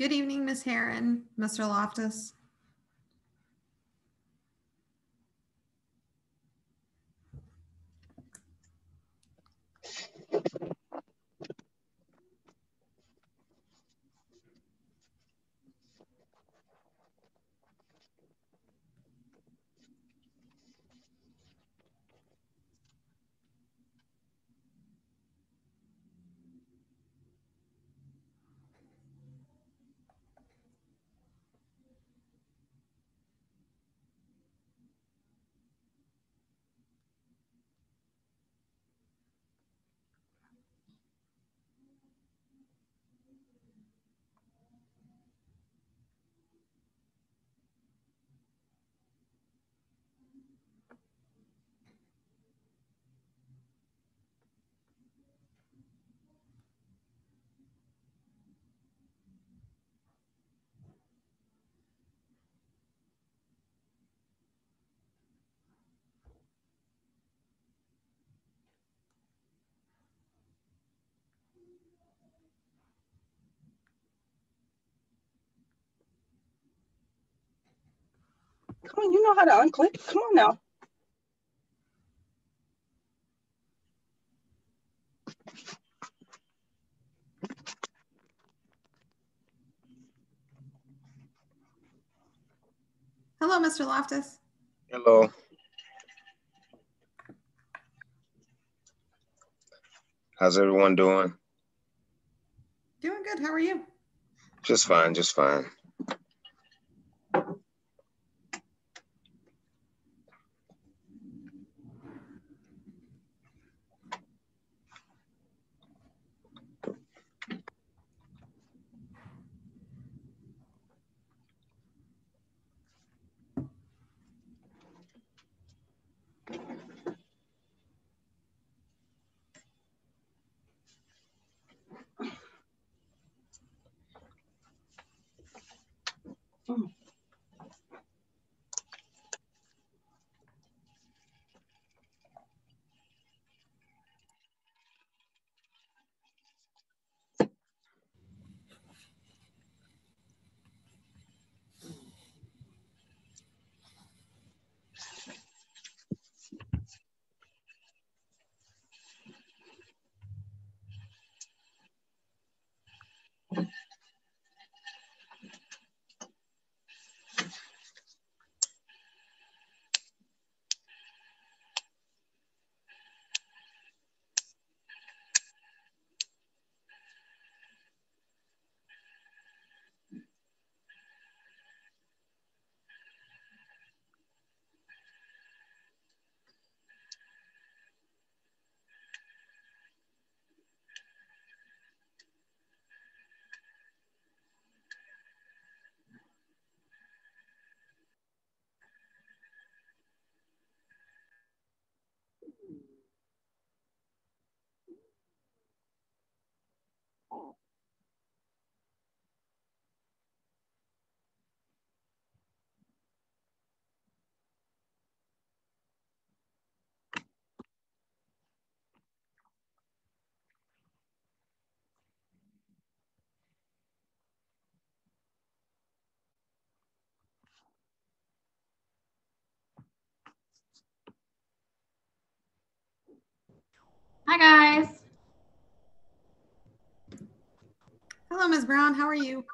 Good evening, Ms. Heron, Mr. Loftus. Come on, you know how to unclick. Come on now. Hello, Mr. Loftus. Hello. How's everyone doing? Doing good. How are you? Just fine, just fine. Mm-hmm. Hi, guys. Hello, Ms. Brown. How are you?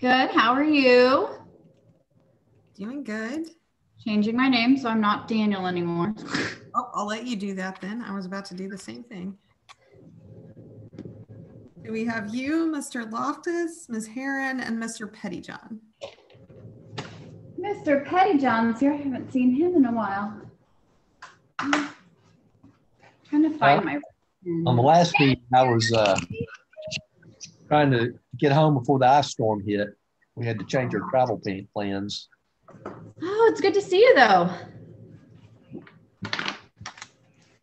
Good. How are you? Doing good. Changing my name so I'm not Daniel anymore. Oh, I'll let you do that then. I was about to do the same thing. Do we have you, Mr. Loftus, Ms. Heron, and Mr. Pettyjohn? Mr. Pettyjohn's here. I haven't seen him in a while. Trying to find my. On the last meeting, I was uh, trying to get home before the ice storm hit. We had to change our travel plans. Oh, it's good to see you though.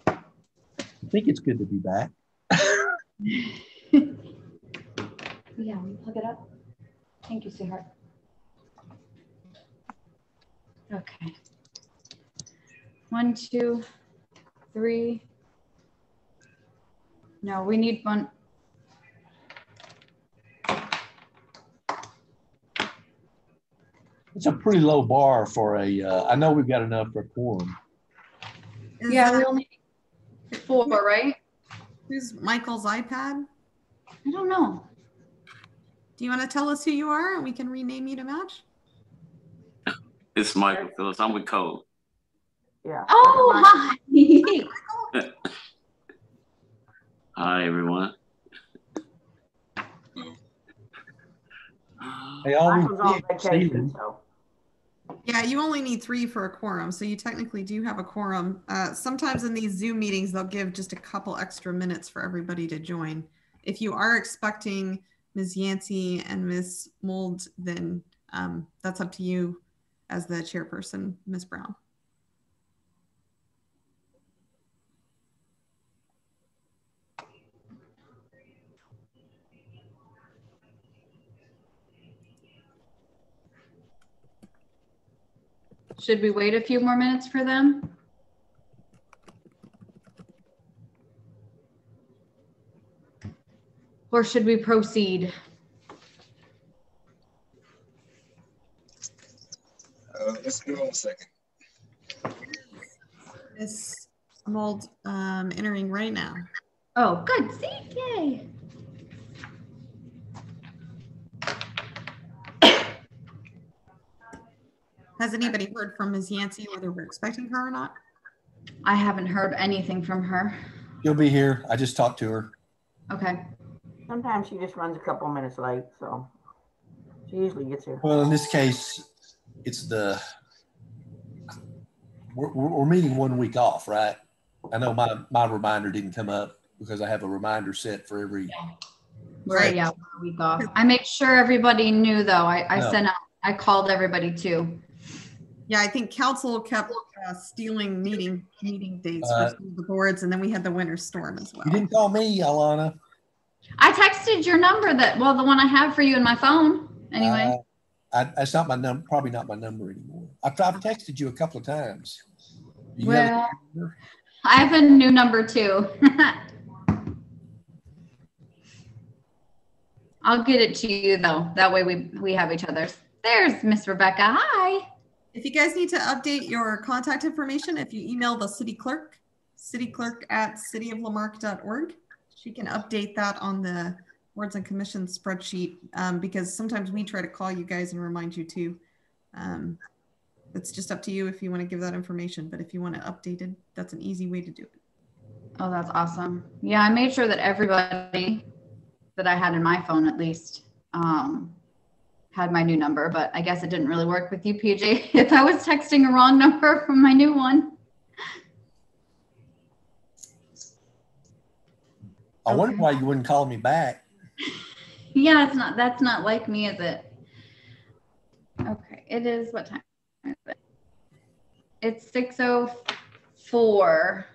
I think it's good to be back. Yeah, will plug it up? Thank you, sweetheart. Okay. One, two, three. No, we need one. It's a pretty low bar for a, uh, I know we've got enough for a quorum. Is Yeah, we that- only need four, right? Who's Michael's iPad? I don't know. Do you want to tell us who you are and we can rename you to match? It's Michael Phillips. I'm with Code. Yeah. Oh, hi. Hi, everyone. They always Michael's on pick vacation, Stephen. so. Yeah, you only need three for a quorum, so you technically do have a quorum. Uh, sometimes in these Zoom meetings, they'll give just a couple extra minutes for everybody to join. If you are expecting Ms. Yancey and Ms. Mold, then um, that's up to you as the chairperson, Ms. Brown. Should we wait a few more minutes for them? Or should we proceed? Uh, let's give them a second. Ms. Mold um, entering right now. Oh, good. See, yay. Has anybody heard from Ms. Yancey whether we're expecting her or not? I haven't heard anything from her. She'll be here. I just talked to her. Okay. Sometimes she just runs a couple minutes late, so she usually gets here. Well, in this case, it's the, we're, we're, we're meeting one week off, right? I know my, my reminder didn't come up because I have a reminder set for every, We're Right. yeah, we're week off. I make sure everybody knew though. I, I No. sent out, I called everybody too. Yeah, I think council kept uh, stealing meeting, meeting dates Uh, for some of the boards, and then we had the winter storm as well. you didn't call me, Alana. I texted your number that, well, the one I have for you in my phone. Anyway, Uh, I, that's not my number, probably not my number anymore. I've, I've texted you a couple of times. You have a Well- number? I have a new number too. I'll get it to you though. That way we, we have each other's. There's Miss Rebecca. Hi. If you guys need to update your contact information, if you email the city clerk, cityclerk at cityoflamarque.org, she can update that on the boards and commissions spreadsheet um, because sometimes we try to call you guys and remind you too. Um, it's just up to you if you want to give that information, but if you want to update it that's an easy way to do it. Oh, that's awesome. Yeah, I made sure that everybody that I had in my phone at least um, had my new number, but I guess it didn't really work with you, PJ, if I was texting a wrong number from my new one. I wonder Okay. why you wouldn't call me back. Yeah, it's not, that's not like me, is it? Okay, it is, what time is it? It's six oh four.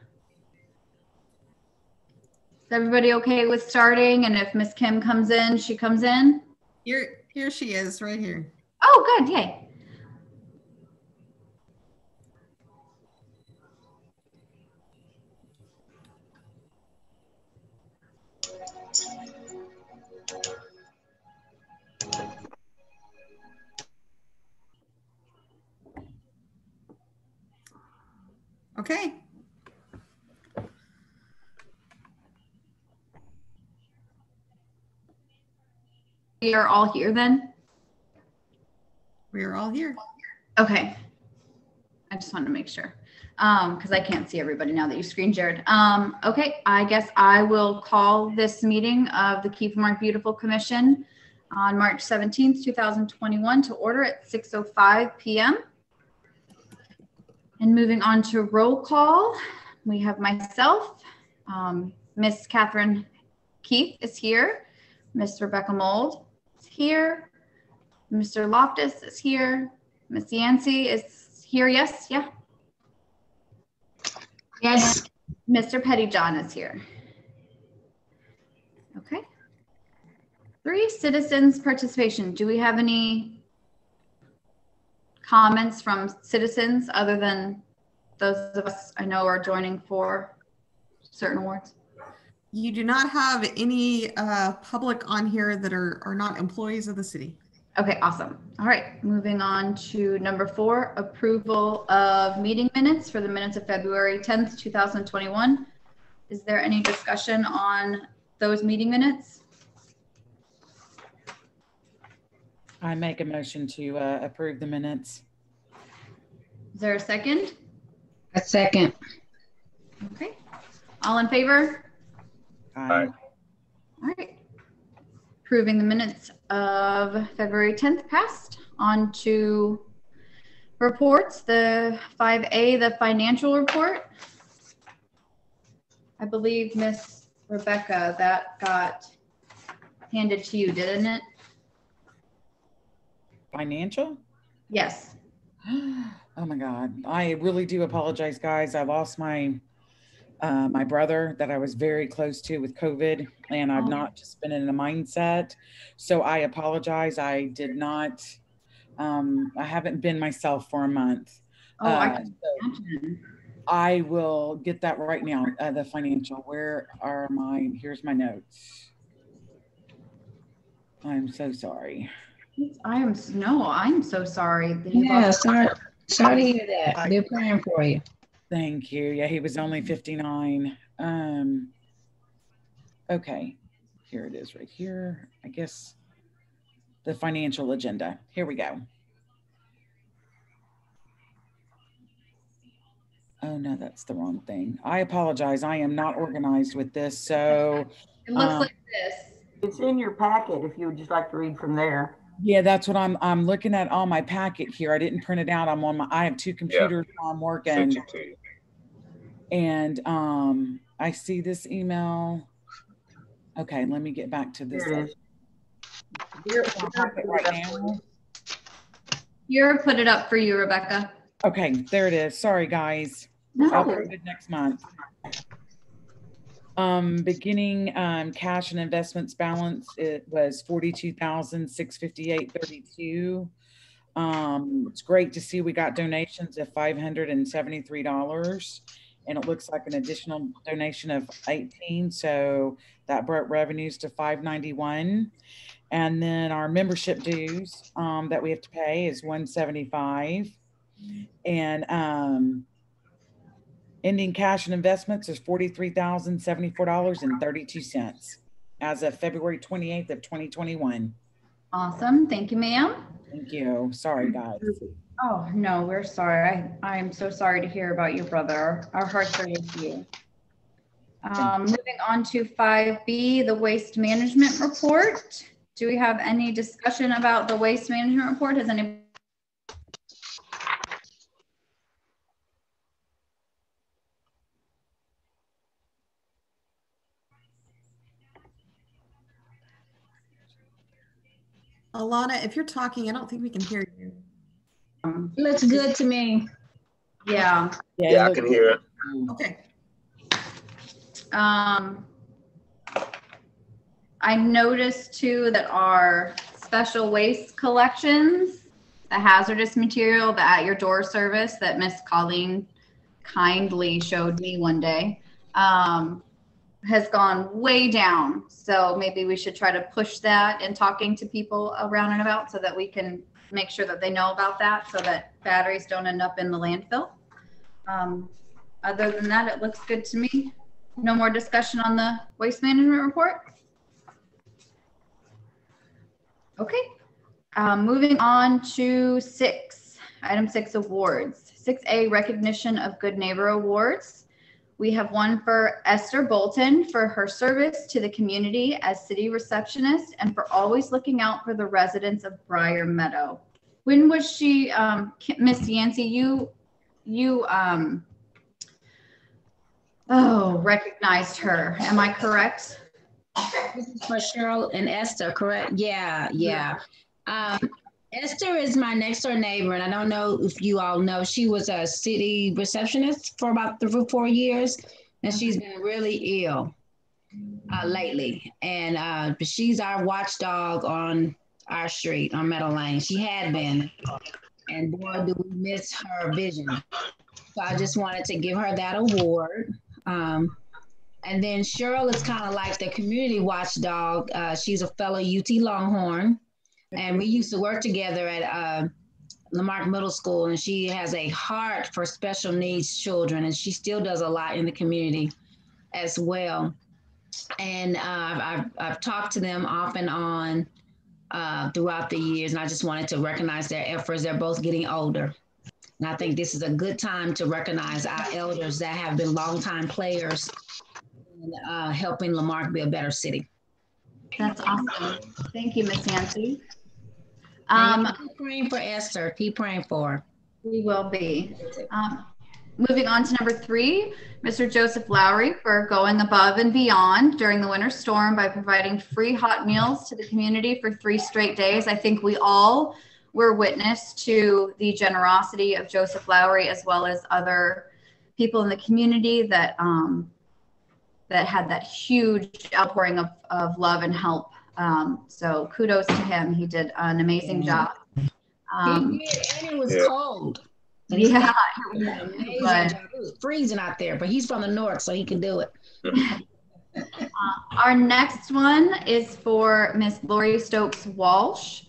Is everybody okay with starting? And if Miss Kim comes in, she comes in? Here, here she is, right here. Oh, good, yay. Okay. We are all here then? We are all here. Okay. I just wanted to make sure. Um, because I can't see everybody now that you screen shared. Um, okay, I guess I will call this meeting of the Keep Mark Beautiful Commission on March 17th, 2021 to order at 6:05 PM. And moving on to roll call, we have myself, um, Miss Catherine Keith is here, Miss Rebecca Mold here, Mr. Loftus is here, Miss Yancey is here, yes, yeah. Yes. Mr. Pettyjohn is here. Okay. Three citizens participation. Do we have any comments from citizens other than those of us I know are joining for certain awards? You do not have any uh, public on here that are, are not employees of the city. Okay, awesome. All right, moving on to number four, approval of meeting minutes for the minutes of February 10th, 2021. Is there any discussion on those meeting minutes? I make a motion to uh, approve the minutes. Is there a second? A second. Okay, all in favor? Aye. All right. Approving the minutes of February 10th passed. On to reports, the 5A, the financial report. I believe Miss Rebecca, that got handed to you, didn't it? Financial? Yes. Oh my God. I really do apologize, guys. I lost my uh, my brother that I was very close to with COVID, and I've Oh. not just been in a mindset. So I apologize. I did not. Um, I haven't been myself for a month. Oh, I Uh, can so imagine. I will get that right now. Uh, the financial. Where are my? Here's my notes. I'm so sorry. I am, no, I'm so sorry. Yeah, sorry, sorry to hear that. We're praying for you. Thank you. Yeah, he was only 59. Um okay. Here it is right here. I guess the financial agenda. Here we go. Oh no, that's the wrong thing. I apologize. I am not organized with this. So, It looks um, like this. It's in your packet if you would just like to read from there. yeah, that's what I'm I'm looking at on my packet here. I didn't print it out. I'm on my I have two computers yeah. I'm working. Sent it to you. And um, I see this email. Okay, let me get back to this. Here it is. Here, I'll have it right now. Put it up for you, Rebecca. Okay, there it is. Sorry, guys. I'll No. it next month. Um, beginning, um, cash and investments balance, it was forty-two thousand, six fifty-eight, thirty-two. Um, it's great to see we got donations of five hundred and seventy-three dollars. And it looks like an additional donation of eighteen, so that brought revenues to five ninety-one. And then our membership dues, um, that we have to pay is one seventy-five. And, um, Ending cash and investments is forty-three thousand seventy-four dollars and thirty-two cents as of February twenty-eighth of twenty twenty-one. Awesome. Thank you, ma'am. Thank you. Sorry, guys. Oh, no, we're sorry. I, I am so sorry to hear about your brother. Our hearts are with you. Um, moving on to five B, the waste management report. Do we have any discussion about the waste management report? Has any? Alana, if you're talking, I don't think we can hear you. Looks good to me. Yeah, Yeah, I can hear it. Okay. um. I noticed too that our special waste collections, the hazardous material, the at your door service that Miss Colleen kindly showed me one day, um, has gone way down. So maybe we should try to push that in talking to people around and about so that we can make sure that they know about that so that batteries don't end up in the landfill. Um, other than that, it looks good to me. No more discussion on the waste management report? Okay, um, moving on to six, item six awards. Six A recognition of good neighbor awards. We have one for Esther Bolton for her service to the community as city receptionist and for always looking out for the residents of Briar Meadow. When was she, um, Miss Yancey, you, you, um, oh, recognized her. Am I correct? This is for Cheryl and Esther, correct? Yeah, yeah. Um, Esther is my next door neighbor, and I don't know if you all know, she was a city receptionist for about three or four years, and she's been really ill uh, lately. And uh, she's our watchdog on our street on Meadow Lane. She had been, and boy, do we miss her vision. So I just wanted to give her that award. Um, and then Cheryl is kind of like the community watchdog. Uh, she's a fellow UT Longhorn. And we used to work together at uh, La Marque Middle School, and she has a heart for special needs children, and she still does a lot in the community as well. And uh, I've, I've talked to them off and on uh, throughout the years, and I just wanted to recognize their efforts. They're both getting older. And I think this is a good time to recognize our elders that have been longtime players in uh, helping La Marque be a better city. That's awesome. Thank you, Miss Nancy. Um, keep praying for Esther. Keep praying for her. we will be. Um, moving on to number three, Mr. Joseph Lowry for going above and beyond during the winter storm by providing free hot meals to the community for three straight days. I think we all were witness to the generosity of Joseph Lowry as well as other people in the community that um, that had that huge outpouring of, of love and help. Um, so kudos to him. He did an amazing job. Um, he did, and it was Yeah. cold. And he yeah, did an amazing But- job. It was freezing out there, but he's from the north, so he can do it. Our next one is for Miss Lori Stokes Walsh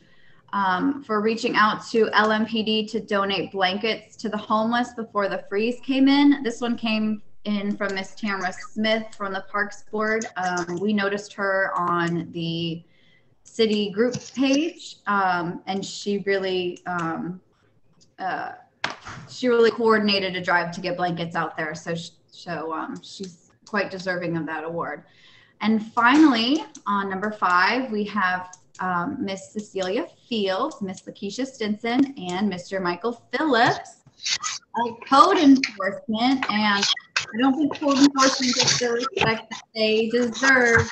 um, for reaching out to LMPD to donate blankets to the homeless before the freeze came in. This one came in from Miss Tamara Smith from the Parks Board. Um, we noticed her on the city group page, um, and she really um, uh, she really coordinated a drive to get blankets out there. So so um, she's quite deserving of that award. And finally, on number five, we have um, Miss Cecilia Fields, Miss Lakeisha Stinson, and Mr. Michael Phillips of code enforcement. And I don't think code enforcement gets the respect that they deserve.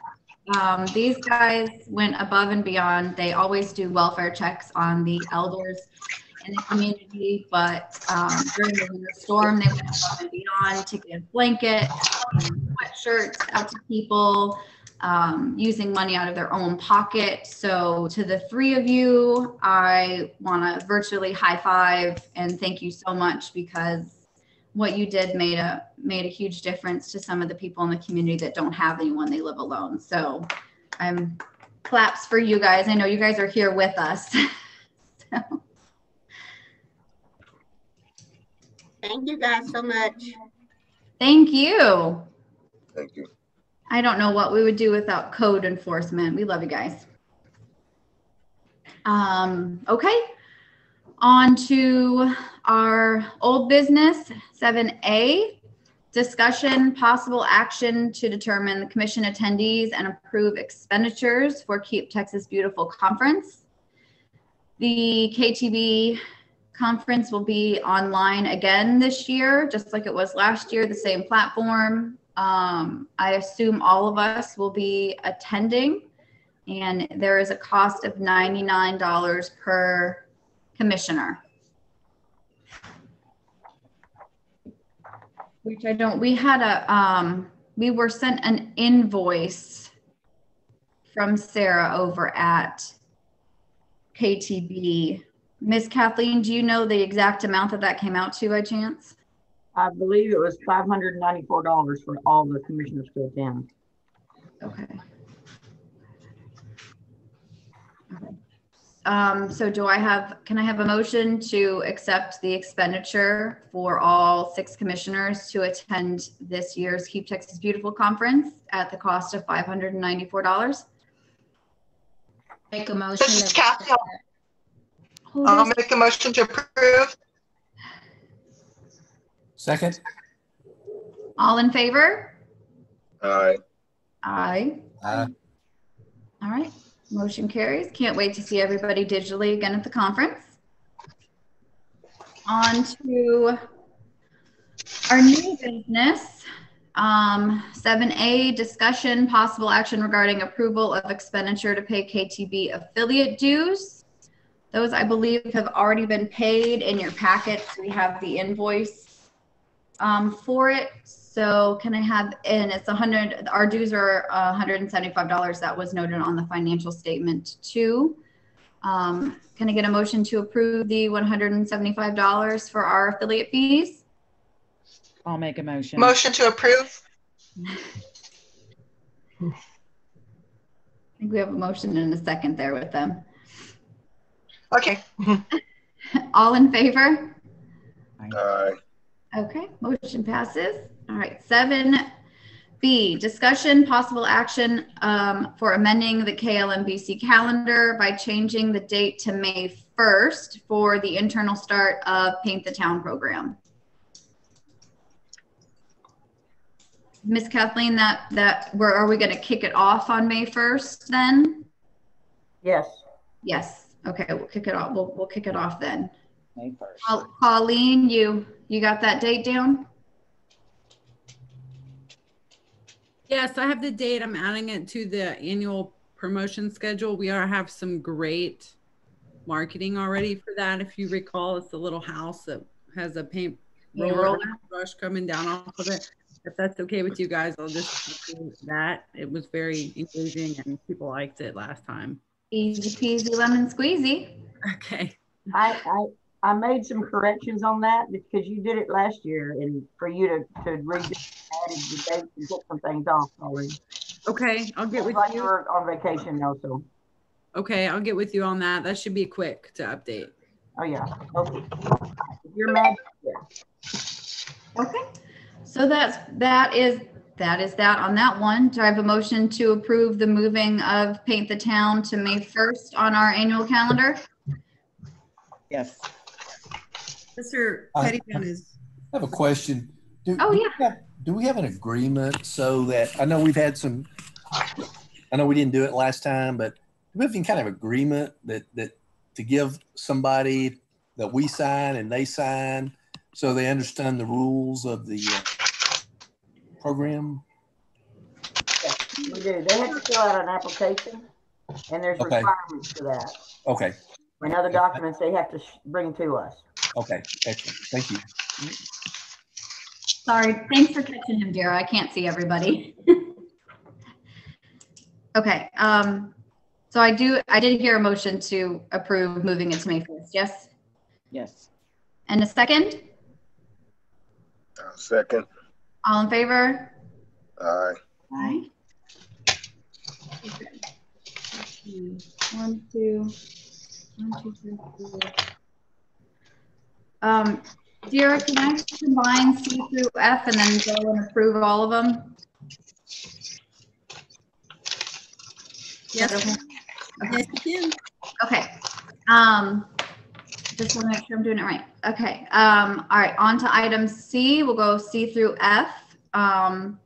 Um, these guys went above and beyond. They always do welfare checks on the elders in the community, but um, during the storm, they went above and beyond to give blankets, sweatshirts out to people, um, using money out of their own pocket. So, to the three of you, I want to virtually high five and thank you so much because what you did made a made a huge difference to some of the people in the community that don't have anyone; they live alone. So, I'm claps for you guys. I know you guys are here with us. so. Thank you guys so much. Thank you. Thank you. I don't know what we would do without code enforcement. We love you guys. Um, okay. On to our old business, 7A. Discussion, possible action to determine the commission attendees and approve expenditures for Keep Texas Beautiful Conference. The KTB conference will be online again this year, just like it was last year, the same platform. Um, I assume all of us will be attending, and there is a cost of $99 per commissioner. Which I don't, we had a, um, we were sent an invoice from Sarah over at KTB. Miss Kathleen, do you know the exact amount that that came out to by chance? I believe it was five hundred and ninety-four dollars for all the commissioners to attend. Okay. Okay. Um, so do I have, can I have a motion to accept the expenditure for all six commissioners to attend this year's Keep Texas Beautiful Conference at the cost of five hundred and ninety-four dollars? Make a motion. This is that- Kathy. I'll make a motion to approve. Second? All in favor? Aye. Aye. Aye. All right, motion carries. Can't wait to see everybody digitally again at the conference. On to our new business. Um, seven A, discussion, possible action regarding approval of expenditure to pay KTB affiliate dues. Those, I believe, have already been paid in your packets. We have the invoice um, for it. So can I have, and it's hundred, our dues are hundred and seventy-five dollars. That was noted on the financial statement too. Um, can I get a motion to approve the one hundred and seventy-five dollars for our affiliate fees? I'll make a motion. Motion to approve. I think we have a motion and a second there with them. Okay. All in favor? Aye. Okay, motion passes. All right, seven B, discussion, possible action um, for amending the KLMBC calendar by changing the date to May 1st for the internal start of Paint the Town program. Miss Kathleen, that, that, where, are we going to kick it off on May 1st then? Yes. Yes, okay, we'll kick it off, we'll, we'll kick it off then. May first. Pauline, you, you got that date down? Yes, I have the date. I'm adding it to the annual promotion schedule. We are have some great marketing already for that. If you recall, it's the little house that has a paint roller brush coming down off of it. If that's okay with you guys, I'll just do that. It was very engaging and people liked it last time. Easy peasy lemon squeezy. Okay. I, I, I made some corrections on that because you did it last year and for you to, to read, added the dates and get some things off already. Okay, I'll get with Like you you. were on vacation also. Okay, I'll get with you on that. That should be quick to update. Oh, yeah. Okay. If you're mad, yeah. Okay, so that's, that is, that is that on that one. Do I have a motion to approve the moving of Paint the Town to May 1st on our annual calendar? Yes. Mr. I- Pettibone is, I have a question. Do- Oh, do we yeah. have- Do we have an agreement so that, I know we've had some, I know we didn't do it last time, but do we have any kind of agreement that, that to give somebody that we sign and they sign so they understand the rules of the uh, program? Yeah, We do. They have to fill out an application and there's Okay. requirements for that. Okay, And other documents they have to sh- bring to us. Okay, excellent. Thank you. Sorry, thanks for catching him, Dara. I can't see everybody. Okay, um, so I do, I did hear a motion to approve moving it to May 1st, yes? Yes. And a second? Second. All in favor? Aye. Aye. One, two, one, two, three, four. Um, Dira, can I combine C through F and then go and approve all of them? yes, Okay. yes. Okay, um, just want to make sure I'm doing it right. Okay, um, all right, on to item C. We'll go C through F. Um,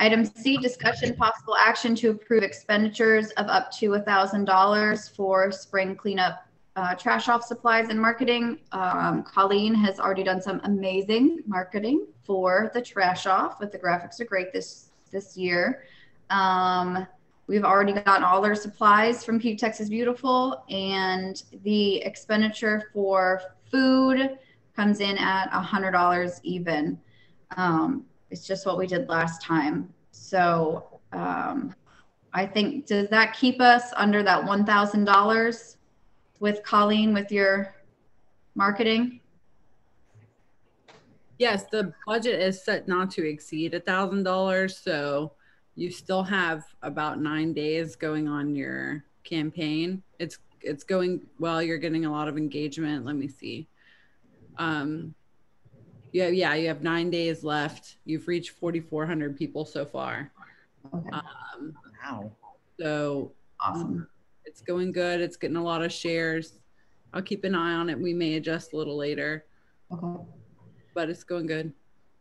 item C, discussion possible action to approve expenditures of up to thousand dollars for spring cleanup, uh, trash off supplies and marketing. Um, Colleen has already done some amazing marketing for the trash off, but the graphics are great this, this year. Um, We've already gotten all their supplies from Keep Texas Beautiful, and the expenditure for food comes in at a hundred dollars even. Um, it's just what we did last time. So um, I think does that keep us under that one thousand dollars with Colleen with your marketing? Yes, the budget is set not to exceed a thousand dollars, so you still have about nine days going on your campaign. It's it's going well. You're getting a lot of engagement. Let me see. Um, yeah, yeah, you have nine days left. You've reached 4,400 people so far. Okay, Um, Wow. so awesome. It's going good. It's getting a lot of shares. I'll keep an eye on it. We may adjust a little later, Okay. but it's going good.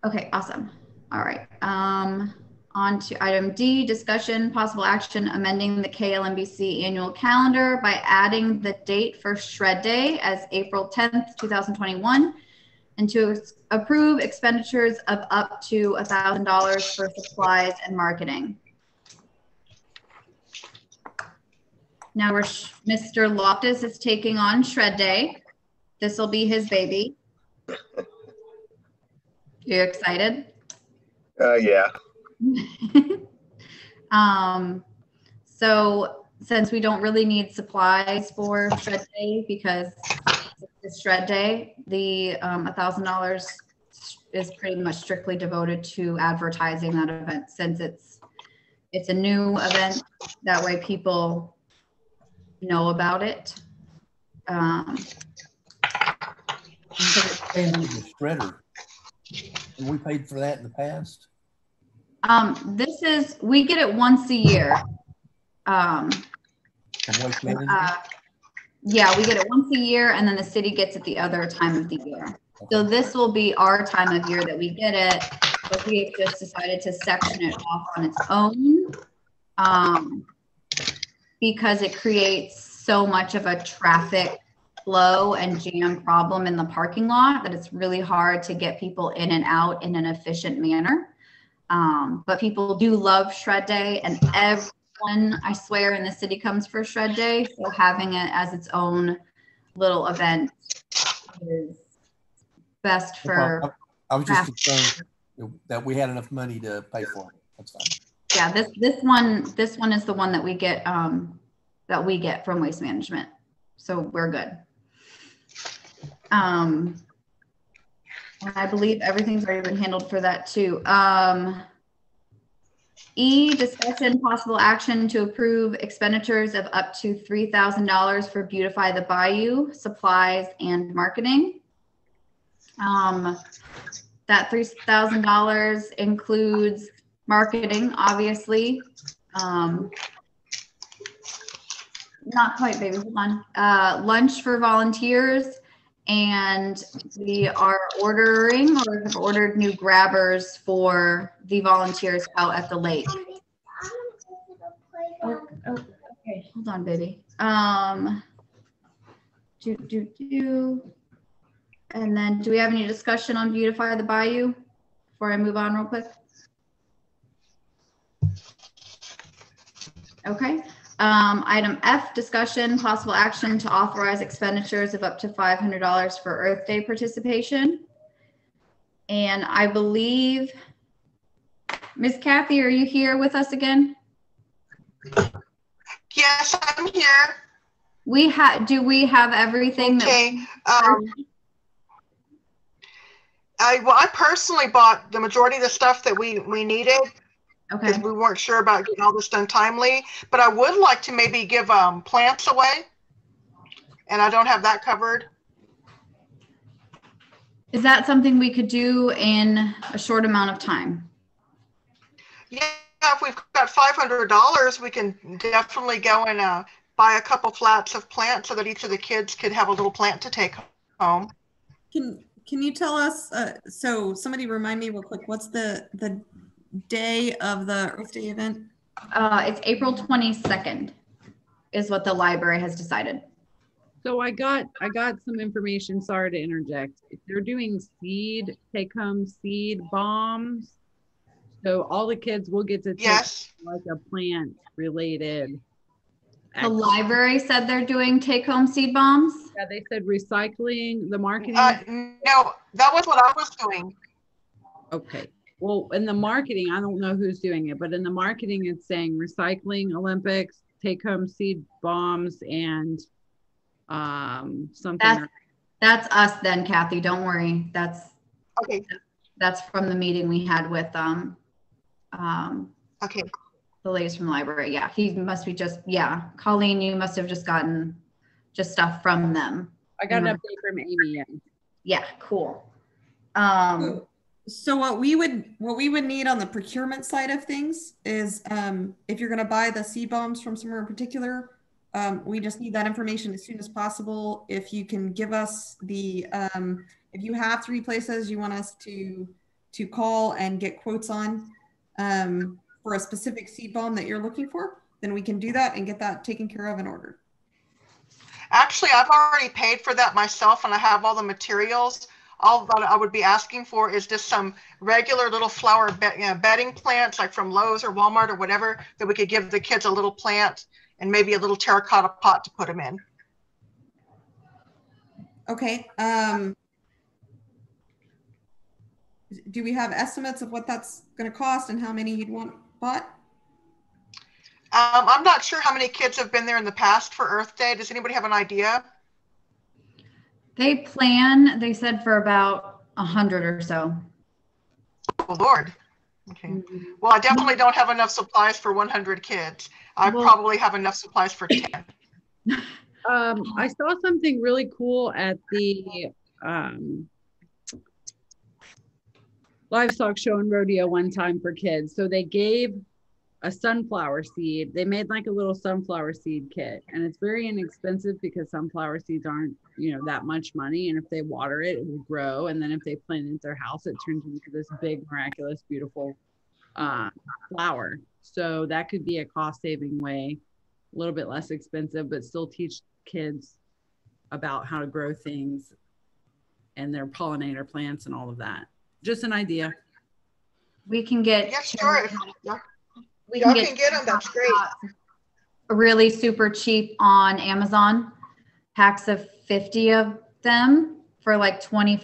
Okay, awesome. All right. Um, on to item D, discussion, possible action, amending the KLMBC annual calendar by adding the date for Shred Day as April 10th, 2021, and to approve expenditures of up to $1,000 for supplies and marketing. Now, we're, sh- Mr. Loftus is taking on Shred Day. This will be his baby. You excited? Uh, yeah. um, so since we don't really need supplies for shred day because it's shred day, the um, a thousand dollars is pretty much strictly devoted to advertising that event since it's it's a new event. That way people know about it. Um, the shredder. And we paid for that in the past. um, this is, we get it once a year. Um, Waste Management. uh, yeah, we get it once a year and then the city gets it the other time of the year. So this will be our time of year that we get it, but we have just decided to section it off on its own. Um, because it creates so much of a traffic flow and jam problem in the parking lot that it's really hard to get people in and out in an efficient manner. Um, but people do love shred day and everyone, I swear, in the city comes for shred day. So having it as its own little event is best for, I was just concerned that we had enough money to pay for it. That's fine. Yeah, this, this one, this one is the one that we get, um, that we get from Waste Management. So we're good. Um, I believe everything's already been handled for that too. Um, E, discussion possible action to approve expenditures of up to three thousand dollars for Beautify the Bayou supplies and marketing. Um, that three thousand dollars includes marketing, obviously. Um, not quite, baby. Hold on. Uh, lunch for volunteers, and we are ordering or have ordered new grabbers for the volunteers out at the lake. Okay, hold on, baby. Um, do do do. And then, do we have any discussion on Beautify the Bayou before I move on real quick? Okay. Um, item F, discussion, possible action to authorize expenditures of up to five hundred dollars for Earth Day participation. And I believe, Miss Kathy, are you here with us again? Yes, I'm here. We have, do we have everything? that- Okay. Um, I, well, I personally bought the majority of the stuff that we, we needed Okay, we weren't sure about getting all this done timely. But I would like to maybe give um, plants away. And I don't have that covered. is that something we could do in a short amount of time? Yeah, if we've got five hundred dollars, we can definitely go and uh, buy a couple flats of plants so that each of the kids could have a little plant to take home. Can, can you tell us, uh, so somebody remind me real quick, what's the, the day of the Earth Day event? Uh, it's April twenty-second is what the library has decided. So I got, I got some information, sorry to interject. They're doing seed, take home seed bombs. So all the kids will get to take Yes. like a plant related. The library said they're doing take-home seed bombs. Yeah, they said recycling, the marketing. Uh, no, that was what I was doing. Okay. Well, in the marketing, I don't know who's doing it, but in the marketing, it's saying recycling Olympics, take home seed bombs and um something. That's, that's us then, Kathy. Don't worry. That's, Okay, that's from the meeting we had with, um, um, okay. the ladies from the library. Yeah, he must be just, yeah. Colleen, you must have just gotten just stuff from them. I got an Mhm. update from Amy. yeah. Yeah, cool. Um, So what we would, what we would need on the procurement side of things is, um, if you're gonna buy the seed bombs from somewhere in particular, um, we just need that information as soon as possible. If you can give us the, um, if you have three places you want us to, to call and get quotes on, um, for a specific seed bomb that you're looking for, then we can do that and get that taken care of and ordered. Actually, I've already paid for that myself and I have all the materials. All that I would be asking for is just some regular little flower bed, you know, bedding plants like from Lowe's or Walmart or whatever that we could give the kids a little plant and maybe a little terracotta pot to put them in. Okay, um. Do we have estimates of what that's gonna cost and how many you'd want bought? Um, I'm not sure how many kids have been there in the past for Earth Day. Does anybody have an idea? They plan, they said for about a hundred or so. Oh, Lord. Okay. Well, I definitely don't have enough supplies for 100 kids. I Well- probably have enough supplies for 10. Um, I saw something really cool at the um, livestock show and rodeo one time for kids. So they gave a sunflower seed. They made like a little sunflower seed kit, and it's very inexpensive because sunflower seeds aren't, you know, that much money. And if they water it, it will grow. And then if they plant it in their house, it turns into this big, miraculous, beautiful uh, flower. So that could be a cost saving way, a little bit less expensive, but still teach kids about how to grow things and their pollinator plants and all of that. Just an idea. We can get. Yeah, sure. Yeah. We Y'all can can get, get them, that's great. really super cheap on Amazon. Packs of 50 of them for like $25.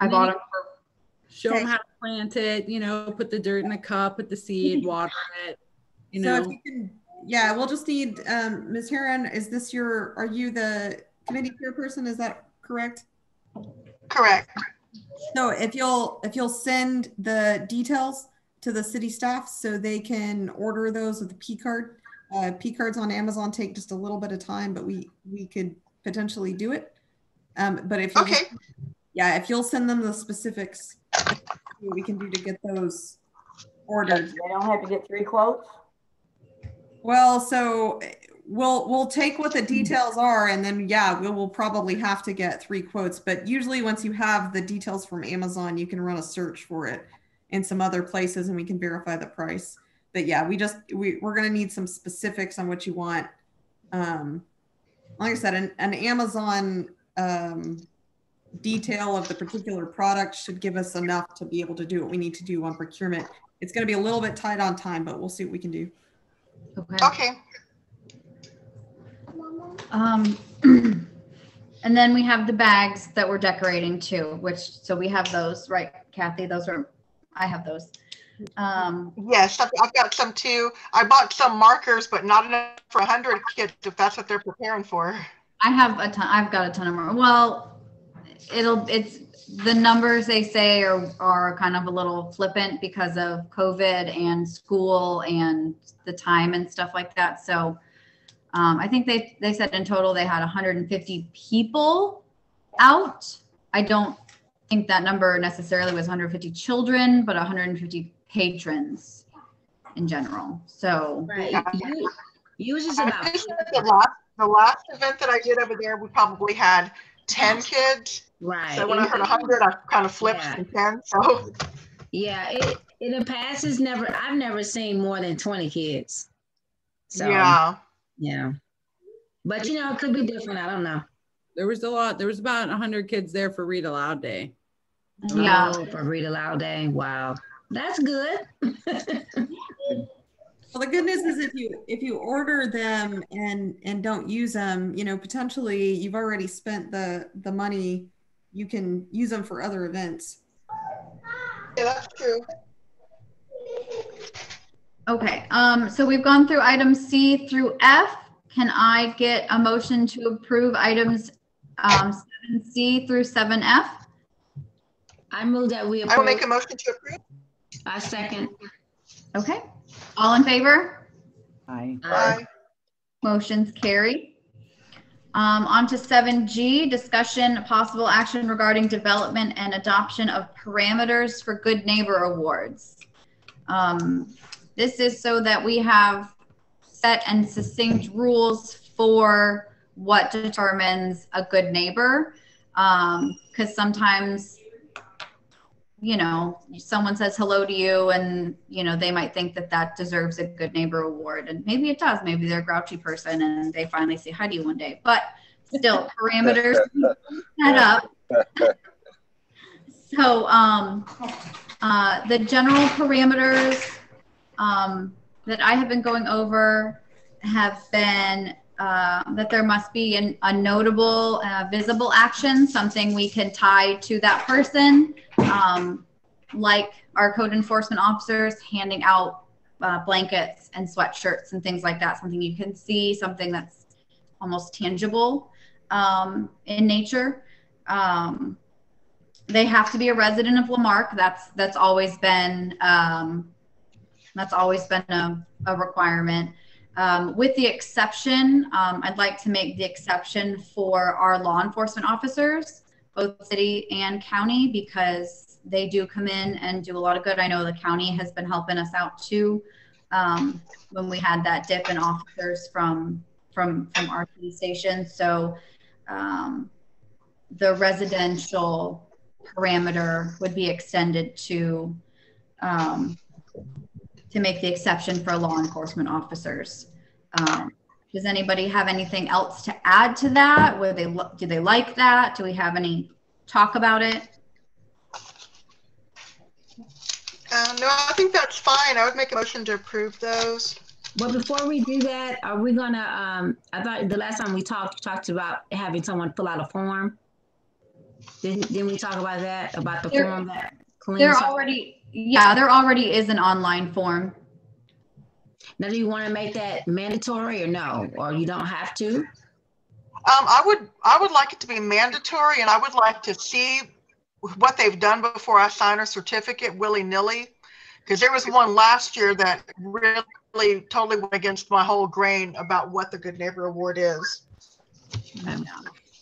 I And then bought them for Show them how to plant it, you know, put the dirt in a cup, put the seed, water it, you So know. if you can, yeah, we'll just need, um, Ms. Heron, is this your, are you the committee chairperson? Is that correct? Correct. So if you'll, if you'll send the details to the city staff so they can order those with the P card. Uh, P cards on Amazon take just a little bit of time, but we, we could potentially do it. Um, but if you, Okay. yeah, if you'll send them the specifics, what we can do to get those ordered. They don't have to get three quotes? Well, so we'll we'll take what the details are, and then yeah, we will probably have to get three quotes. But usually, once you have the details from Amazon, you can run a search for it in some other places, and we can verify the price. But yeah, we just we we're gonna need some specifics on what you want. Um, like I said, an, an Amazon um, detail of the particular product should give us enough to be able to do what we need to do on procurement. It's going to be a little bit tight on time, but we'll see what we can do. Okay. Okay. Um, and then we have the bags that we're decorating too, which, so we have those, right, Kathy? Those are, I have those. Um, Yes, I've, I've got some too. I bought some markers, but not enough for hundred kids if that's what they're preparing for. I have a ton, I've got a ton of more. Well, it'll, it's, the numbers they say are, are kind of a little flippant because of COVID and school and the time and stuff like that. So um, I think they, they said in total they had 150 people out. I don't think that number necessarily was 150 children, but 150 patrons in general. So Right. You, usually it's about the last, the last event that I did over there, we probably had ten kids. right. So when I heard hundred, I kind of flipped Yeah. from ten, so. Yeah, it in the past it's never I've never seen more than 20 kids. So Yeah, yeah. But you know, it could be different. I don't know. There was a lot, there was about 100 kids there for Read Aloud Day. Yeah. Oh, for read aloud day. Wow. That's good. Well, the good news is if you if you order them and and don't use them, you know, potentially you've already spent the the money. You can use them for other events. yeah, that's true. Okay, um, so we've gone through items C through F. Can I get a motion to approve items um, seven C through seven F? I move that we I will make a motion to approve. I second. Okay, all in favor? Aye. Aye. Motion's carried. Um, on to seven G, discussion, possible action regarding development and adoption of parameters for Good Neighbor Awards. Um, this is so that we have set and succinct rules for what determines a good neighbor. Um, cause sometimes, you know, someone says hello to you and, you know, they might think that that deserves a good neighbor award. And maybe it does. Maybe they're a grouchy person and they finally say hi to you one day, but still parameters set up. So, um, uh, the general parameters, um, that I have been going over have been, uh, that there must be an, a notable, uh, visible action, something we can tie to that person. Um, like our code enforcement officers handing out, uh, blankets and sweatshirts and things like that, something you can see, something that's almost tangible, um, in nature. Um, they have to be a resident of La Marque. That's that's always been um, that's always been a, a requirement. Um, with the exception, um, I'd like to make the exception for our law enforcement officers, both city and county, because they do come in and do a lot of good. I know the county has been helping us out too. Um, when we had that dip in officers from from from our police station, so um, the residential parameter would be extended to um, to make the exception for law enforcement officers. Um, does anybody have anything else to add to that? Would they do they like that? Do we have any talk about it? Uh, no, I think that's fine. I would make a motion to approve those. But before we do that, are we gonna, um, I thought the last time we talked, we talked about having someone fill out a form. Didn't, didn't we talk about that, about the There- form that? cleans There up? already, yeah, there already is an online form. Now, do you want to make that mandatory or no, or you don't have to? Um, I would, I would like it to be mandatory and I would like to see what they've done before I sign a certificate willy-nilly. Because there was one last year that really totally went against my whole grain about what the Good Neighbor Award is.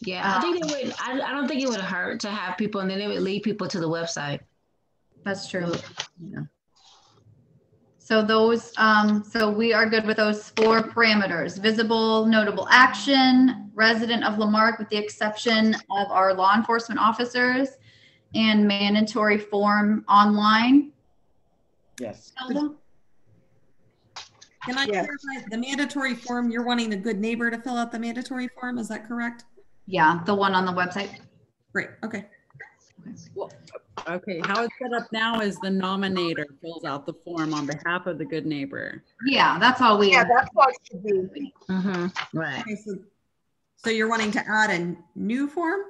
Yeah, I think it would, I, I don't think it would hurt to have people and then it would lead people to the website. That's true. Yeah. So those, um, so we are good with those four parameters, visible, notable action, resident of La Marque with the exception of our law enforcement officers and mandatory form online. Yes. Zelda? Can I clarify, the mandatory form, you're wanting the good neighbor to fill out the mandatory form, is that correct? Yeah, the one on the website. Great, okay. Well, okay, how it's set up now is the nominator fills out the form on behalf of the good neighbor. Yeah, that's all we. Yeah, that's what it should be. Mm-hmm, right. Okay, so, so you're wanting to add a new form?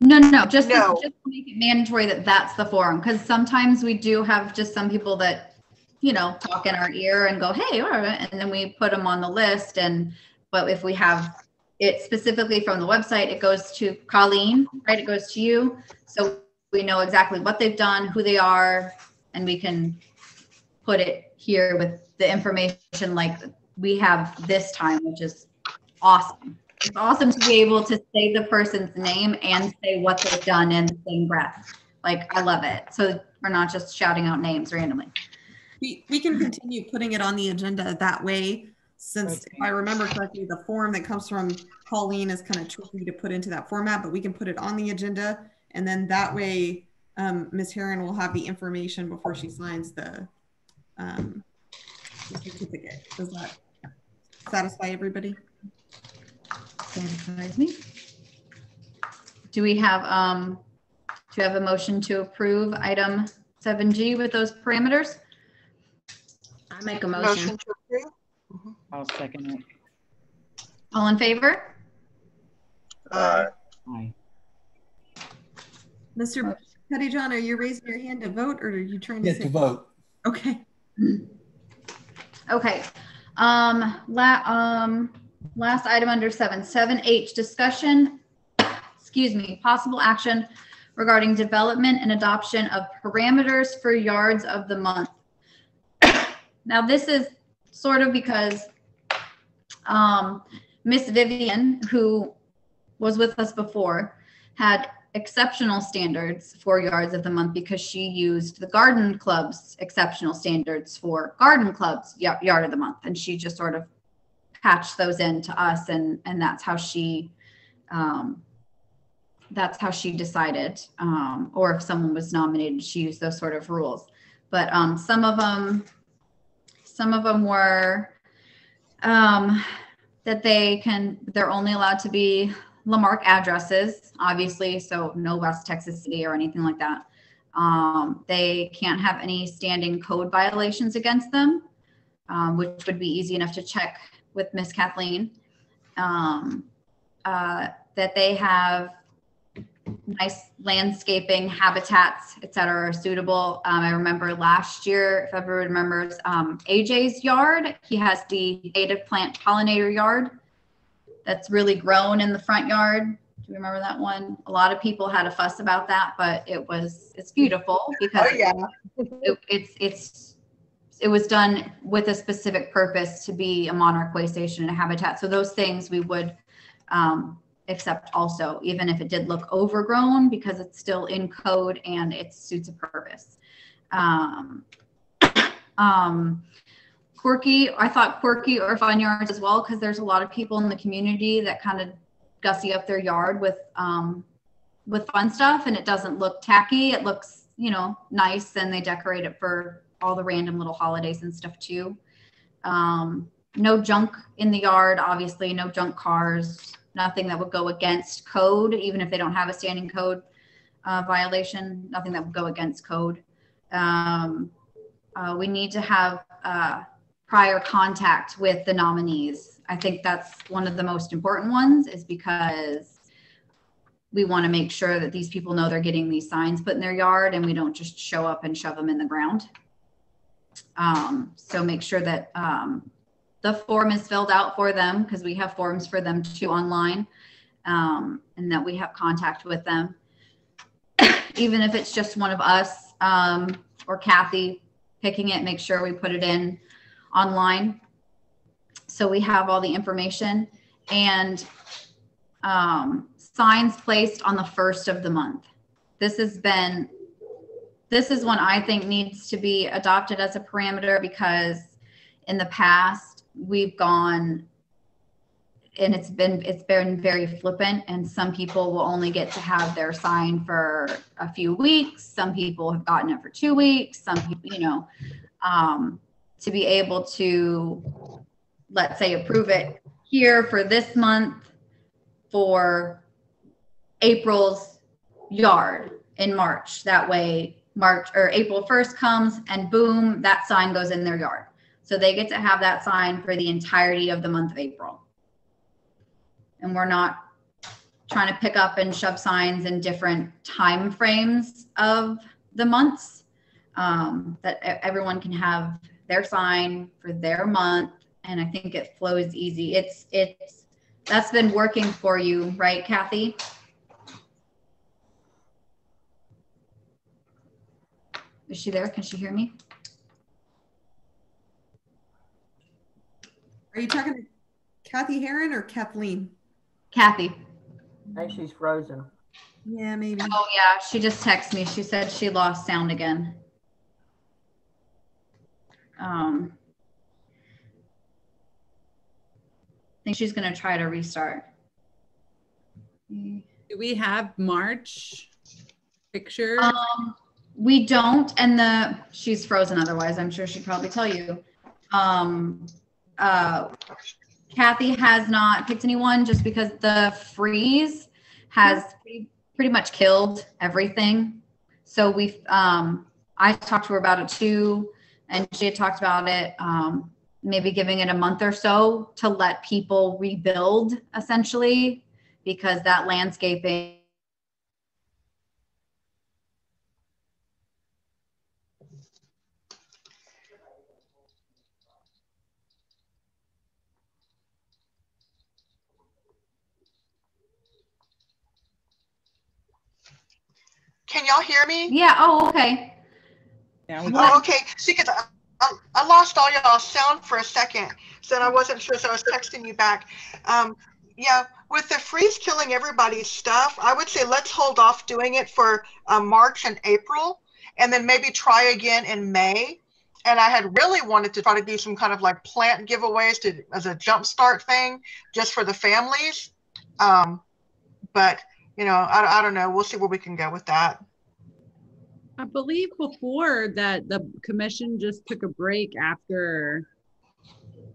No, no, no, just, to- No. just to make it mandatory that that's the form, because sometimes we do have just some people that, you know, talk in our ear and go, hey, all right, and then we put them on the list and, but if we have it specifically from the website, it goes to Colleen, right? It goes to you. So we know exactly what they've done, who they are, and we can put it here with the information like we have this time, which is awesome. It's awesome to be able to say the person's name and say what they've done in the same breath. Like, I love it. So we're not just shouting out names randomly. We, we can continue putting it on the agenda that way, since if I remember correctly, the form that comes from Colleen is kind of tricky to put into that format, but we can put it on the agenda. And then that way, um, Ms. Heron will have the information before she signs the, um, the certificate. Does that satisfy everybody? Satisfies me. Do we have, um, do you have a motion to approve item seven G with those parameters? I make a Motion motion. to approve? I'll second it. All in favor? Aye. Aye. Mr. Petty John, are you raising your hand to vote or are you trying to Get to vote. Okay. Okay, um, la, um, last item under seven, seven H, discussion, excuse me, possible action regarding development and adoption of parameters for yards of the month. Now, this is sort of because, um, Miss Vivian, who was with us before, had exceptional standards for yards of the month because she used the garden club's exceptional standards for garden club's ya- yard of the month. And she just sort of patched those into us and and that's how she um that's how she decided um or if someone was nominated she used those sort of rules. But um some of them some of them were um that they can they're only allowed to be La Marque addresses, obviously, so no West Texas City or anything like that. Um, they can't have any standing code violations against them, um, which would be easy enough to check with Miss Kathleen. Um, uh, that they have nice landscaping, habitats, et cetera, are suitable. Um, I remember last year, if everyone remembers, um, AJ's yard, he has the native plant pollinator yard that's really grown in the front yard. Do you remember that one? A lot of people had a fuss about that, but it was, it's beautiful because Oh, yeah. it, it's, it's, it was done with a specific purpose to be a monarch way station and a habitat. So those things we would um, accept also, even if it did look overgrown because it's still in code and it suits a purpose. Um, um, quirky, I thought quirky or fun yards as well, because there's a lot of people in the community that kind of gussy up their yard with um, with fun stuff and it doesn't look tacky. It looks, you know, nice and they decorate it for all the random little holidays and stuff too. Um, no junk in the yard, obviously, no junk cars, nothing that would go against code, even if they don't have a standing code uh, violation, nothing that would go against code. Um, uh, we need to have uh, prior contact with the nominees. I think that's one of the most important ones is because we want to make sure that these people know they're getting these signs put in their yard and we don't just show up and shove them in the ground. Um, so make sure that um, the form is filled out for them because we have forms for them too online um, and that we have contact with them. Even if it's just one of us um, or Kathy picking it, make sure we put it in online. So we have all the information and um, signs placed on the first of the month. This has been, this is one I think needs to be adopted as a parameter because in the past we've gone and it's been it's been very flippant and some people will only get to have their sign for a few weeks some people have gotten it for two weeks some people you know um, to be able to let's say approve it here for this month for April's yard in March. That way, March or April 1st comes and boom, that sign goes in their yard. So they get to have that sign for the entirety of the month of April. And we're not trying to pick up and shove signs in different time frames of the months. Um, that everyone can have their sign for their month, and I think it flows easy. It's it's that's been working for you, right, Kathy? Is she there? Can she hear me? Are you talking to Kathy Heron or Kathleen? Kathy. I think she's frozen. Yeah, maybe. Oh yeah, she just texted me. She said she lost sound again. Um, I think she's gonna try to restart. Do we have March pictures? Um, we don't, and the she's frozen. Otherwise, I'm sure she'd probably tell you. Um, uh, Kathy has not picked anyone just because the freeze has pretty, pretty much killed everything. So we've um, I talked to her about it too, and she had talked about it. Um, maybe giving it a month or so to let people rebuild essentially because that landscaping Can y'all hear me? Yeah. Oh, okay. Yeah, Oh, okay. See, because I, I, I lost all y'all sound for a second, so I wasn't sure, so I was texting you back. Um, yeah, with the freeze killing everybody's stuff, I would say let's hold off doing it for uh, March and April, and then maybe try again in May. And I had really wanted to try to do some kind of like plant giveaways to as a jumpstart thing, just for the families. Um, but you know, I, I don't know. We'll see where we can go with that. I believe before that the commission just took a break after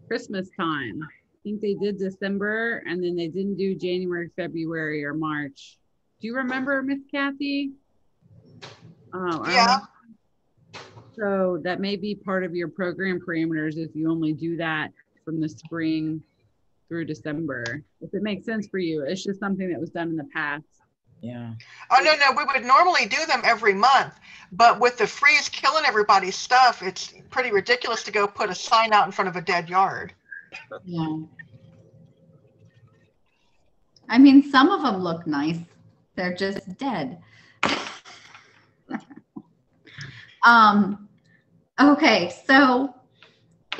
Christmas time. I think they did December and then they didn't do January, February, or March. Do you remember, Miss Kathy? Oh, Yeah. So that may be part of your program parameters if you only do that from the spring through December. If it makes sense for you, it's just something that was done in the past. Yeah. Oh no, no, we would normally do them every month, but with the freeze killing everybody's stuff, it's pretty ridiculous to go put a sign out in front of a dead yard. Yeah. I mean, some of them look nice. They're just dead. um, okay, so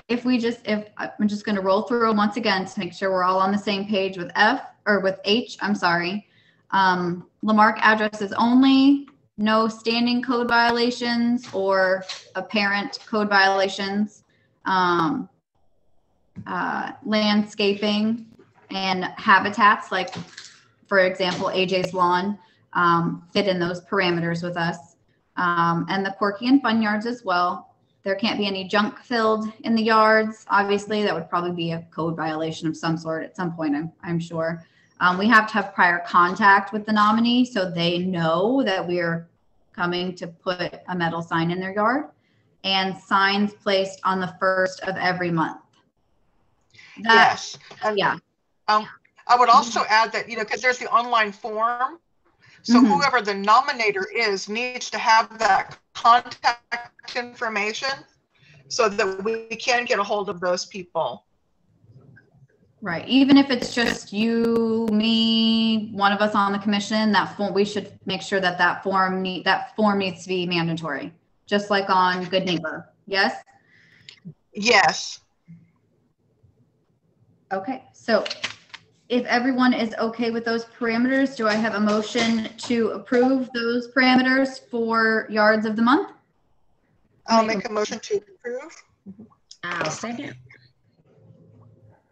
if we just, if, I'm just gonna roll through them once again to make sure we're all on the same page with F, or with H, I'm sorry. Um, La Marque addresses only, no standing code violations or apparent code violations. Um, uh, landscaping and habitats, like, for example, AJ's lawn, um, fit in those parameters with us. Um, and the Corky and Fun Yards as well. There can't be any junk filled in the yards. Obviously, that would probably be a code violation of some sort at some point, I'm, I'm sure. Um, we have to have prior contact with the nominee so they know that we're coming to put a metal sign in their yard and signs placed on the first of every month. That- Yes. And yeah. Um, I would also add that, you know, because there's the online form. So Mhm. whoever the nominator is needs to have that contact information so that we can get a hold of those people. Right. Even if it's just you, me, one of us on the commission, that form, we should make sure that that form need, that form needs to be mandatory, just like on Good Neighbor. Yes? Yes. Okay, so if everyone is okay with those parameters, do I have a motion to approve those parameters for yards of the month? I'll make a motion to approve. I'll second.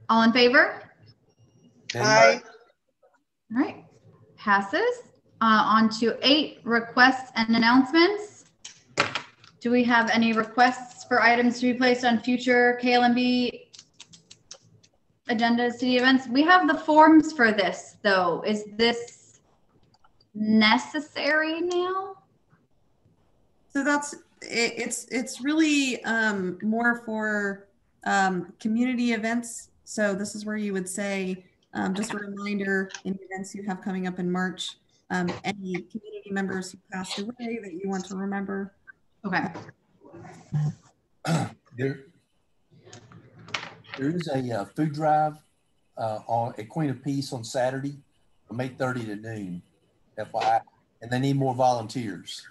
All in favor? Aye. All right, passes. Uh, on to eight, requests and announcements. Do we have any requests for items to be placed on future KLMB agenda city events? We have the forms for this, though. Is this necessary now? So that's, it, it's, it's really um, more for um, community events. So this is where you would say, um, just a reminder, any events you have coming up in March, um, any community members who passed away that you want to remember. Okay. There, there is a uh, food drive uh, on at Queen of Peace on Saturday from eight thirty to noon, FYI, and they need more volunteers.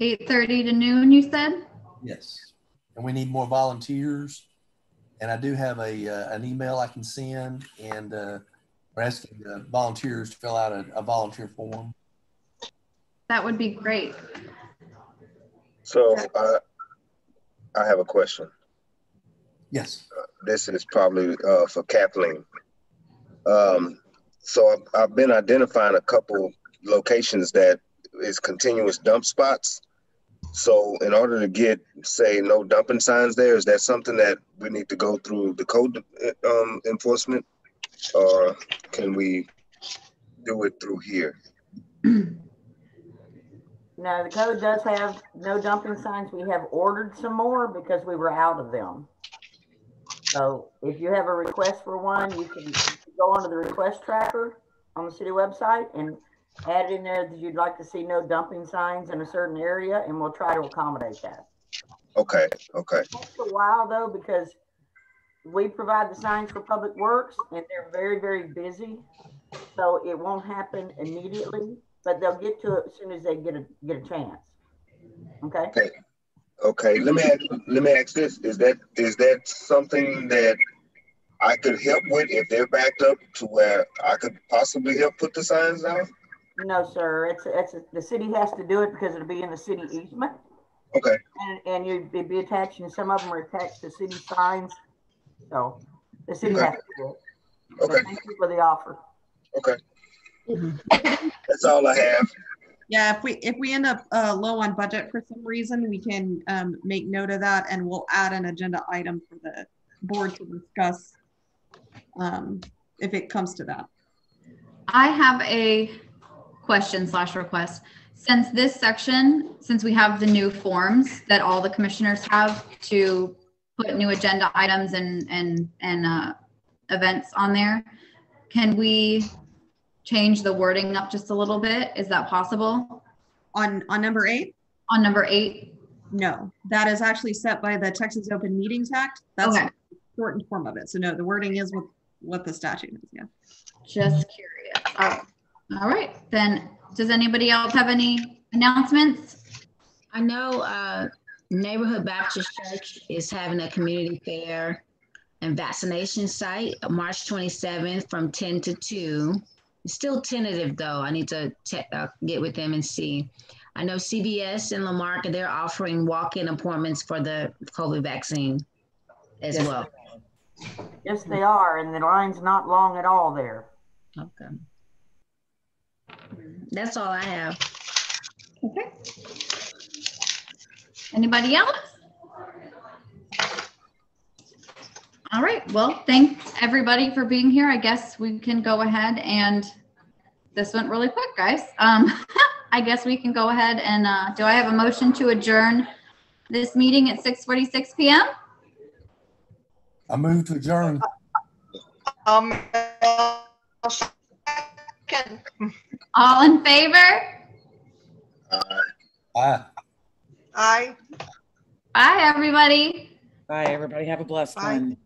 8:30 to noon, you said? Yes, and we need more volunteers. And I do have a uh, an email I can send, and uh, we're asking uh, volunteers to fill out a, a volunteer form. That would be great. So uh, I have a question. Yes. This is probably uh, for Kathleen. Um, so I've, I've been identifying a couple locations that is continuous dump spots. So in order to get, say, no dumping signs there, is that something that we need to go through the code um, enforcement, or can we do it through here? No, the code does have no dumping signs. We have ordered some more because we were out of them. So if you have a request for one, you can go onto the request tracker on the city website and add in there that you'd like to see no dumping signs in a certain area, and we'll try to accommodate that. Okay, okay, Takes a while though, because we provide the signs for Public Works and they're very, very busy. So it won't happen immediately, but they'll get to it as soon as they get a, get a chance. Okay? okay, okay. Let me ask, let me ask this: Is that is that something that I could help with if they're backed up to where I could possibly help put the signs out? No, sir. It's, it's, the city has to do it because it'll be in the city easement. Okay, And, and you'd be- be attached, and some of them are attached to city signs. So the city has to do it. So okay, Thank you for the offer. okay. That's all I have. Yeah, if we, if we end up uh, low on budget for some reason, we can um, make note of that and we'll add an agenda item for the board to discuss um, if it comes to that. I have a question slash request. Since this section, since we have the new forms that all the commissioners have to put new agenda items and, and, and, uh, events on there, can we change the wording up just a little bit? Is that possible? On, on number eight? On number eight? No, that is actually set by the Texas Open Meetings Act. That's Okay. shortened form of it. So no, the wording is what, what the statute is, yeah. Just curious. All right. All right, then, does anybody else have any announcements? I know uh, Neighborhood Baptist Church is having a community fair and vaccination site, March twenty-seventh from ten to two. It's still tentative though. I need to check, uh, get with them and see. I know CVS and La Marque, they're offering walk-in appointments for the COVID vaccine as Yes. well. Yes, they are, and the line's not long at all there. Okay. That's all I have. Okay. Anybody else? All right, well, thanks everybody for being here. I guess we can go ahead and, this went really quick, guys. Um, I guess we can go ahead and, uh, do I have a motion to adjourn this meeting at 6:46 PM? I move to adjourn. Um, second. All in favor? Aye. Aye. Bye, everybody. Bye, everybody. Have a blessed Bye. one.